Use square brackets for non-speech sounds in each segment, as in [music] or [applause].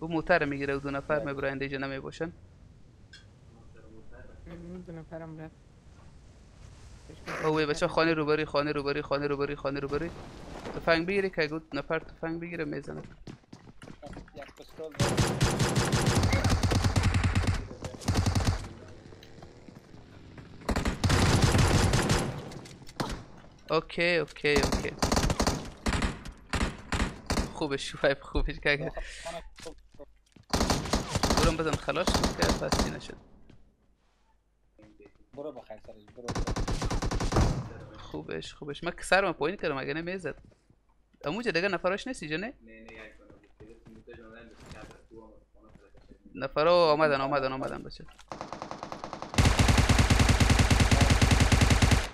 او موتر می‌گیره و دو نفر می‌برند اینجا نمی‌باشن دو نفرم رفت اوه بچه خانه روبری خانه روبری خانه روبری خانه روبری تفنگ بگیری که اگه نفر تفنگ بگیره می‌زنه. okay okay okay. خوبش شویب خوبش که برم بزن. خلاص که پس چی نشد. برو بخیر سرش برو. خوبش خوبش. من سرم پایین کردم اگه نمی‌زد اموجه دیگه نفراش نیستی جنه نفرا آمدن آمدن آمدن بچه.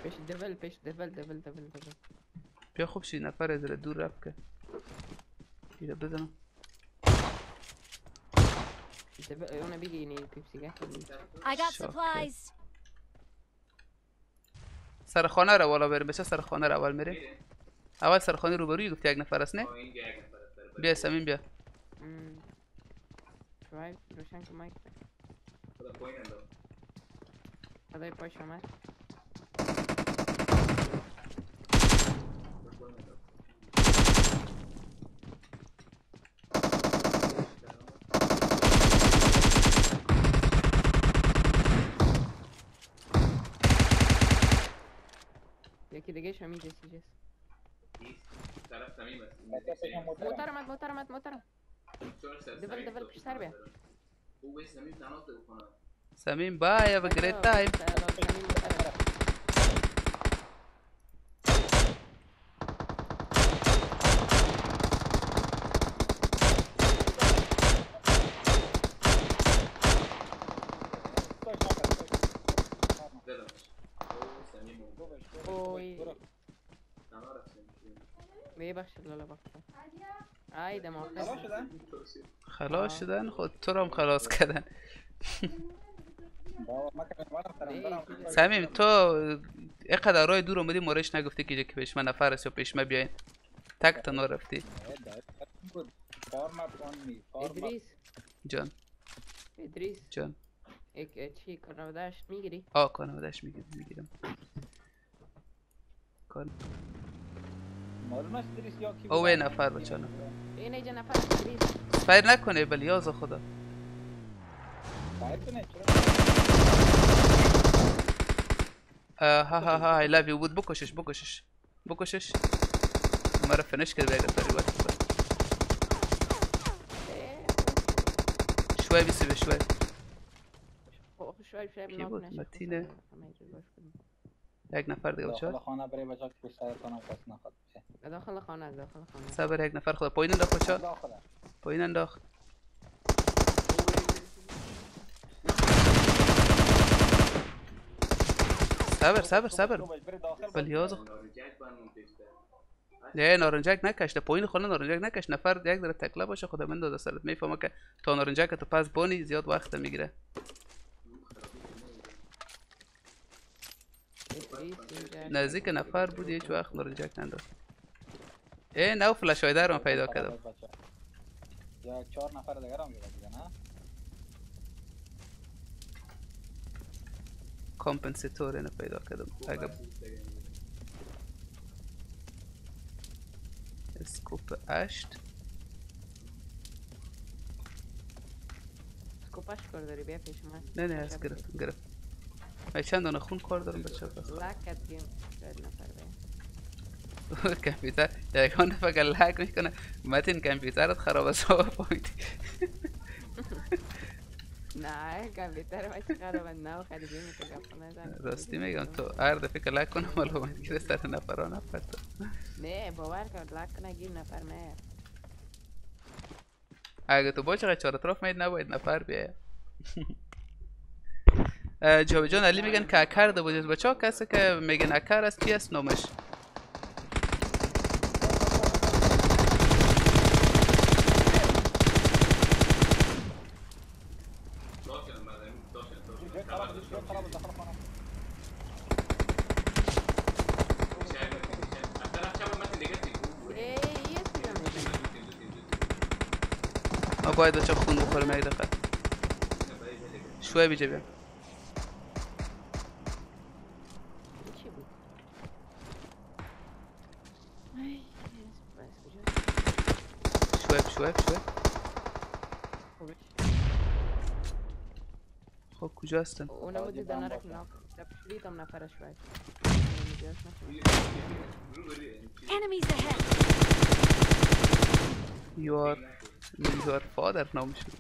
پیش دول پیش دول دول دول دول بیا خوب شی نفر از دور رفت که. اینو بزنم. دول اونو بگیرینی پیپسی گه I got supplies. سر خانه رو والا بریم. بچه سر خانه رو اول میریم. اول سر خانه روبروی گفتی یک نفر است نه؟ بیا سمین بیا. روشن که مایک خدای پاش آمد یکی دیگه شمی جسی جس موتر آمد موتر آمد موتر آمد دول دول پیشتر بیا سمین بای have a great time اوی ببخشید لالا بخشید ای دم خلاص آخر شدن؟ خلاص شدن؟ خود تو رو هم خلاص کردن. ما سمیم تو اینقدر راه دور اومدی مورش نگفتی که که پیش من نفر است یا پیش من بیاین. تک تنها رفتی. ادریس. جان. ادریس. جان. یک چی کنودشت می‌گیری؟ آ کانادش می‌گیرم می‌گیرم. کان کی اوه نفر بچه این اینجا نفر فایر نکنه بلی یاز خدا. فایر کنه چرا آه، ها ها ها love you. بود بکشش بکشش. بکشش. مرا فنش کرد بیگه تاری وقت بس شوی بیسی به شوی. شوی شوی بود؟ متینه؟ یک نفر دیگه داخل بچه خانه برای بچه که پشت سر کنم کس نخواد. داخل خانه داخل خانه. صبر یک نفر خدا. پایین انداخت بچه پایین انداخت. صبر صبر صبر. بری داخل بلی یاز نه نارنجک نکش در پایین خانه نارنجک نکش نفر یک داره تکله باشه. خدا من داده سرت. می‌فهمه که تا نارنجک تو پس بانی زیاد وقت می‌گیره ادریس اینجا نزدیک نفر بود هیچ وقت نارنجک ننداخت. ای نو فلش های رو پیدا کردم. بچه. یا چهار نفر دیگر هم دیگه نه؟ کامپنسیتور اینو پیدا کردم اگه اسکوپ اشت سکوپاش کار داری؟ بیا پیش من. نه نه از گرفتم گرفت. من چند دانه خون کار دارم بچه پس لکت گیم شاید نفر بیا کامپیوتر یکان که لک می‌کنه متین کامپیوترت خراب است پایین نه کامپیوتر ما چه خراب تو گپ نزن راستی میگم تو هر دفعه که لک کنم معلومت گیره سر نفران نفت نه باور کن لک نگیر نفر نه اگه تو باشه چهار اطراف مید نباید نفر بیه جواب جان علی میگن که اکر ده بودید بچه ها کسی که میگن اکر است؟ کی است نامش؟ باید بچه خون بخورم یک دقیقه. شوی بیجه بیا چی بود ای، بس کجا شوی شوی شوی خوبه. خب کجا هستن اونم آدی دیدن بم نرک باشه. ناک شدیدم نفرش شوید Enemies ahead! یوار یوار فادر نام شد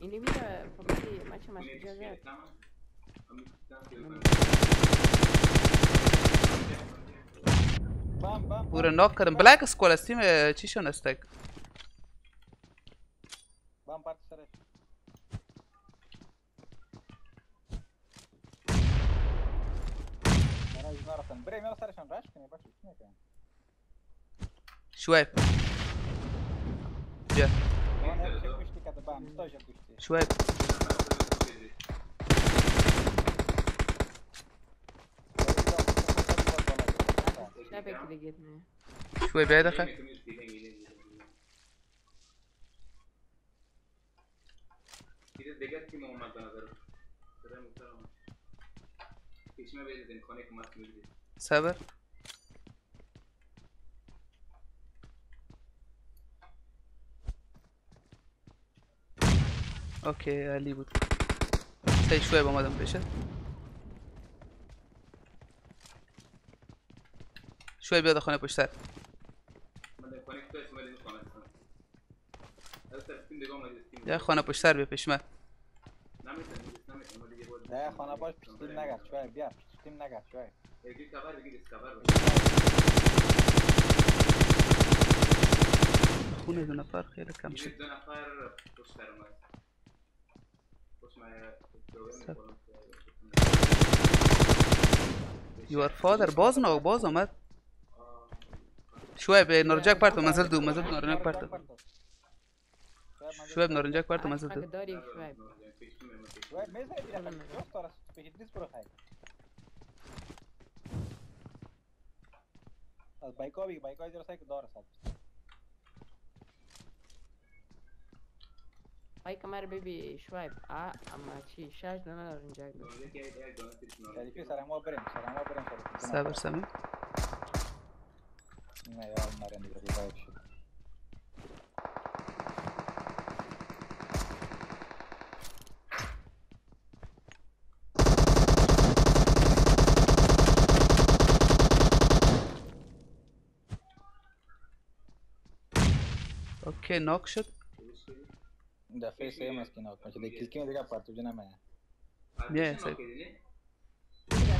اینی میره فهمیدی مچه مش کجا زد بام بام او را ناک کردم بلک اسکوال از تیم چی شون استک بام پارت سرش من از نرفتم بریم یا سرشان راش کنی باشه چی می‌کنم شوی بیا اون هر چه کشتی که بام بك لقيتني شوي بعيد أخي. صبر أوكي علي بود شوي بمدام بشر شوی بیاد خانه پشت سر. یا خانه پشت سر بیا پیش من. نه خانه باش پشتیم نگرد شوی بیا پشتیم نگرد شوی. خونه دو نفر خیلی کم شد. یوار فادر باز نه باز آمد شویب نارنجک پرت منزل دو منزل دو نارنجک پرت شویب نارنجک پرت منزل حق دو داری شوید شوی میزه دیگه جوست دارست پیش دیس برو خیلی از بایکا بگی بایکا زیر سایک دارست های کمر ببی شوید آ اما چی شش دانه دار اینجا شریفی سر ما بریم سر ما بریم شریفی صبر سمی نه یار نرن دیگه ریوایو شد اوکی ناک شد دفعه سه مسکین آوت میشه دیگه کلکی دیگه پارتو جنا میں بیا سید دیگه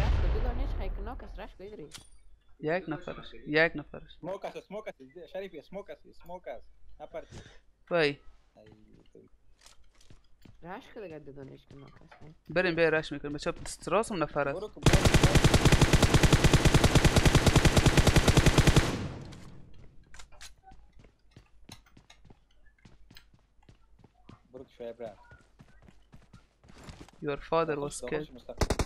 رفت دو دانش خیلی کناک است رش کوی داری یک نفرش یک نفرش سموک اس سموک اس شریفی سموک اس سموک اس اپارتی وای رش که دیگه دو دانش کناک است نه. بریم بیا رش می‌کنیم بچه راست هم نفر است برو که برو برو که شوی برا your father was killed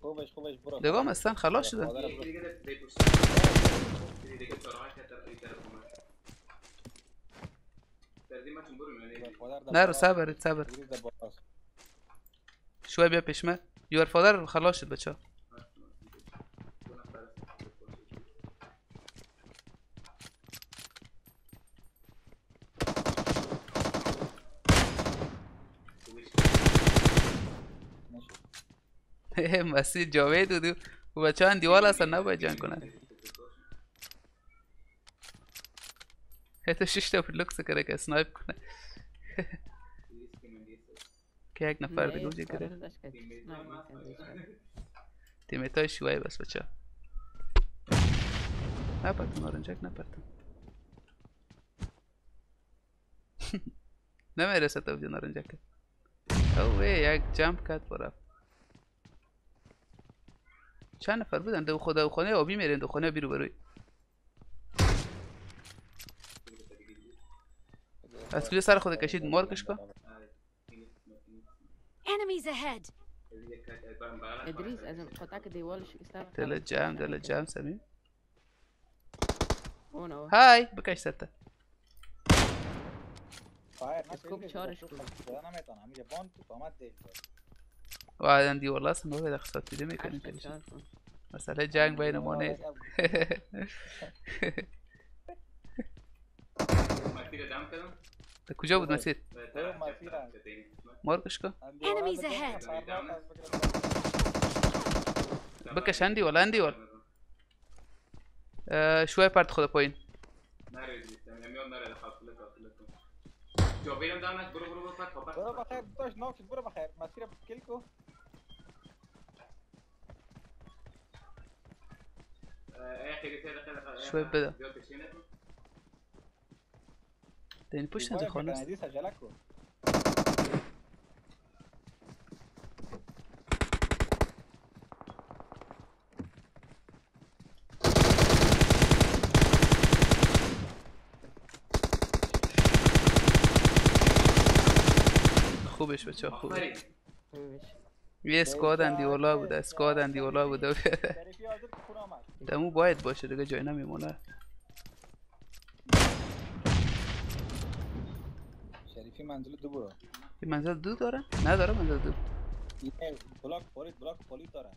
خوبش خوبش برو. دیگه استن خلاص نرو باز. صبرید صبر باز. شوی بیا پیش من. Your father خلاص شد بچه نشد. مسیح جاوید بود و بچه هم دیوال هستن نباید جنگ کنن حتی شش تا لوکس کرده که سنایپ کنه که یک نفر دیگه نه، وجه کار کرده داشت که نه، نه، نه. تیمیت های شوی بس بچه نپرتم نارنجک نپرتم نمی‌رسه تا بجا نارنجک او یک جمپ کرد برف چند نفر بودن؟ دو خود دو خانه آبی میرین دو خانه آبی رو بروی از کجا سر خود کشید؟ مارکش کن. Enemies ahead! ادریس از قطعه دیوالش دل جمع دل جمع سمیم. اونو های بکش سرته فایر اسکوپ چارش. واحد عندي والله اسمه هو ده خسرت دي ما شيء بس عليه جانج بين مونيت كجا بود مسيت ماركشكا enemies ahead بكش عندي ولا عندي ولا آه شوية بارت خذ بوين ناري نعمل ناري ولا اندی ولا اه، شوي پرت خود پایین برو بخیر داشت ناک شد برو بخیر مسیر کل کو شوي بده ده این پشت انزه خانه است کندی سجله کو خوبش بچه خوبه خوبش. یه اسکواد اندیولا بوده اسکواد اندیولا بوده [laughs] دمو باید باشه دیگه جای نمیمونه. شریفی منزل دو برو. این منزل دو داره؟ نداره منزل دو. بلاک پولیس بلاک پولیس داره.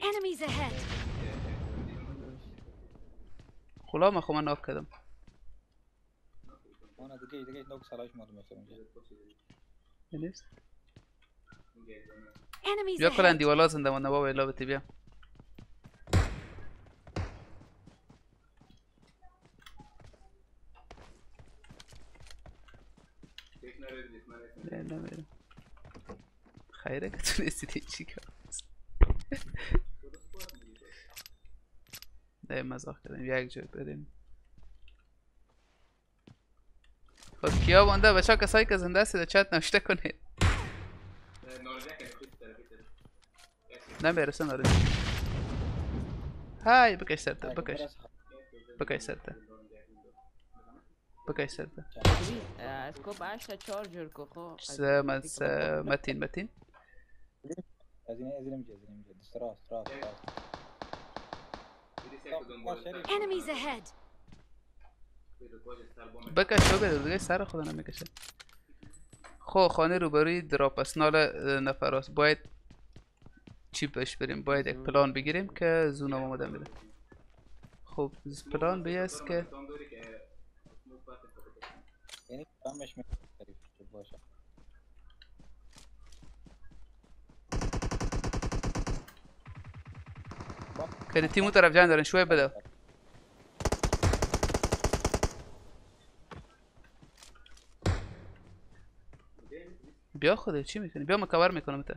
Enemies ahead. خلا ما خو من ناف کردم. اون دیگه دیگه نوک سلاش مارو میشه نیست Enemies بیا بابا الا بتی بیا نه نمیرم خیره که تونستی چی کار نه مزاق کردم یک جای بریم خب کیا Ok, ja, onda pa čaka Sajka za da se da čat nam šta ko ne. Namjeru sam naredio. Hajde, pokaj srta, pokaj. Pokaj srta. بكاي سرده سكوب 10 تشارجر كوخو مس متين متين عايزين عايزين نمشي عايزين نمشي استراح استراح enemies ahead بکش بده دیگه سر خدا نمی‌کشه خب خانه روبروی دراپ اسنال نفراست باید چی بهش بریم؟ باید یک پلان بگیریم که زونم آماده میده. خب پلان به است که یعنی که تیمو طرف جان دارن. شوی بده. بیا خوده چی می‌کنی بیا من کور می‌کنم تا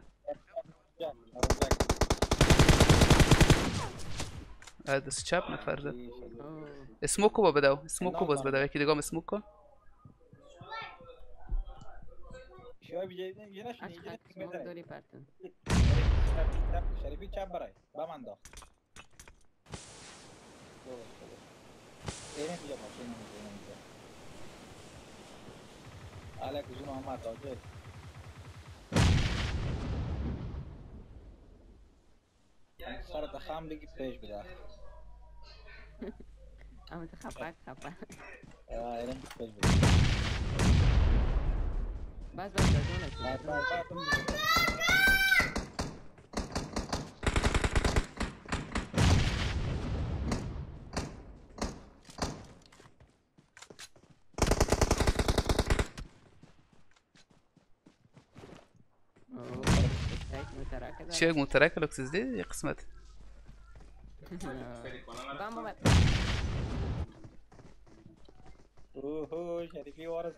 دست چپ نفر زد شریفی. اسموکو با بدو اسموکو باز بدو یکی دیگه هم اسموک کن. شوی بیجه یه نشونی از یه خط نشونی سموک داری پرتن. شریفی چپ خام بگی پیش بده أما تو خفه خفه ایران پیش بده بس بس بس بس. شيء متراكه لوكسز دي قسمت. بام بام اوه شريكي ورا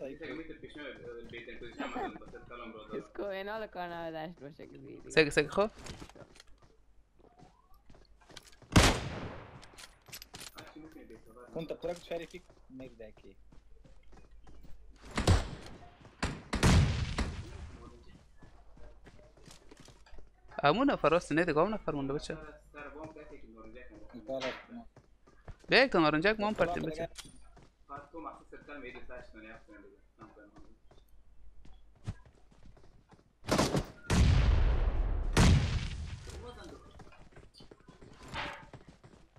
اسكو هنا ولا كان هذا إيش بشكل فيديو سق سق خو كنت قربت شريكك ما يبدأ همون نفر راست نه دیگه اون نفر مونده بچه بیا یک تمارون جک ما هم بچه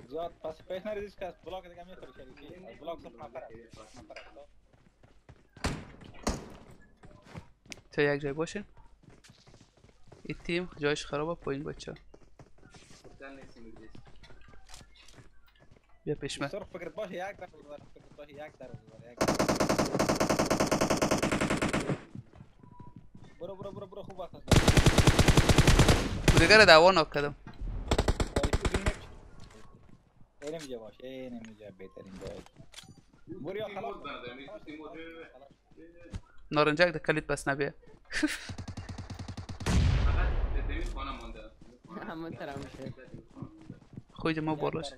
زیاد پس پیشنر دیش که از دیگه می‌خوری شدی از بلاک سب نفر است یک جای باشین؟ این تیم جایش خرابه پایین بچه. بیا پیش من. سرخ فکرت باشه یک در بزار فکرت باشه یک در برو برو برو برو خوب وقت است دیگر دعوا ناک کردم. این اینجا باش این اینجا بهترین جای برو یا خلاص. نارنجک ده کلید پس نبیه. [laughs] محترم میشه خوی ما بالاش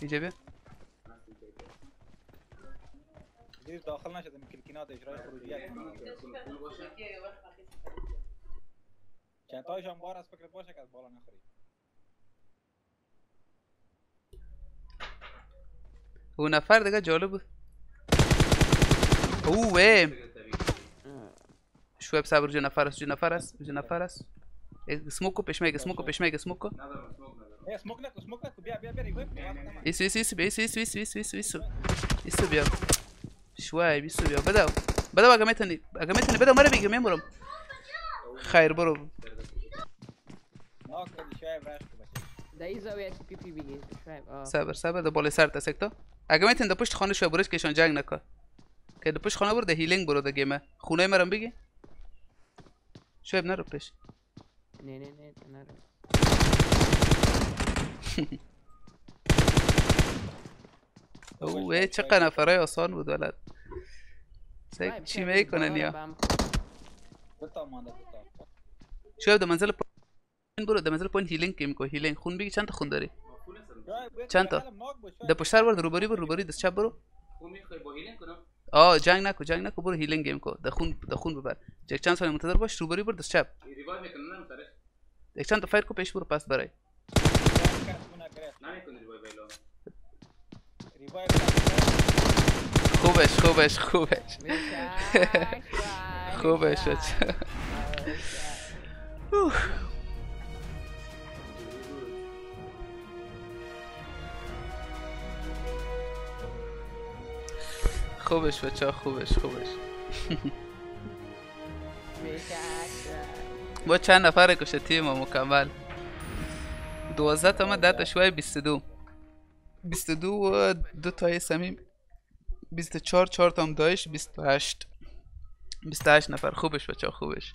اینجا بیا. زیر داخل نشد این کلکینات اجرای خروجی یک چند تایش هم بار از فکرت باشه که از بالا نخوری. اون نفر دیگه جالب بود. اوه شویب صبر جو نفر است جو نفر است جو نفر است سموکو پیشمیگ سموکو پیشمیگ سموکو ای سموک نکو سموک نکو بیا بیا بیا ریویو ایسو ایسو ایسو بیا ایسو ایسو ایسو ایسو ایسو ایسو ایسو بیا شویب ایسو بیا بدو بدو اگه می‌تونی اگه می‌تونی بدو مرا بگیر میمورم خیر برو ناک کردی شاید رشت بچه در این زاویه پی پی آه صبر صبر. ده بالای سر تسکتا اگه می‌تونی ده پشت خانه شو برش کشان جنگ نکن که ده پشت خانه برو ده هیلینگ برو ده گیمه خونه مرم بگی. شویب نرو پیش نه نه نه نرو اوه چقدر نفرای آسان بود ولد چی می‌کنن یا شاید ده منزل پایین برو ده منزل پایین هیلینگ کیم کو هیلینگ خون بگی چند تا خون داری چند تا؟ ده پشت سر برو ده روبری برو روبری دست چپ برو آه جنگ نکو جنگ نکو برو هیلینگ گیم کو ده خون ببر. یک چند ثانیه منتظر باش روبری برو دست چپ. یک چند تا فایر کو پیش برو پس برای. خوبش خوبش خوبش. [laughs] خوبش [laughs] خوبش بچه خوبش خوبش. با چند نفر کشه تیم مکمل. دوازده تا من ده تا شوی بیست دو. بیست دو و دو تای سمیم بیست چار چهار تا هم دایش بیست هشت. بیست هشت نفر. خوبش بچه خوبش.